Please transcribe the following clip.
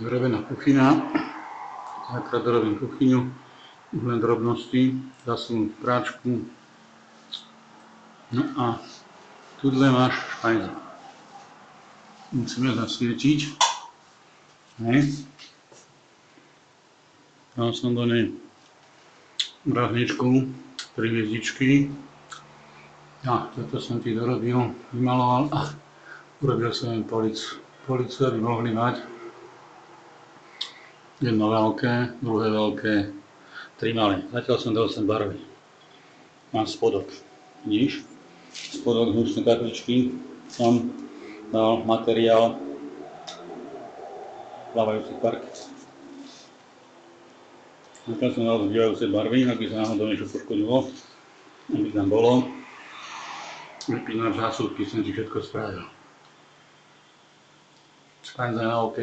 Vyrobená kuchyňa. Dvakrát dorobím kuchyňu. Už drobnosti. Zasunúť práčku. No a tudle máš špajzu. Musíme zasvietiť. Hej. Dal som do nej bráhničku, tri hviezdičky. A toto som ti dorobil, vymaloval a urobil som im policu. Policu, aby mohli mať jedno veľké, druhé veľké, tri malé. Zatiaľ som dal sem barvy. Mám spodok. Vidíš? Spodok hustné kartičky. Som dal materiál plávajúci parket. Zatiaľ som dal vzdielajúce barvy, aby sa náhodou niečo poškodilo. Aby tam bolo. Vypínam zásuvky, som ti všetko spravil. Špajza na OK.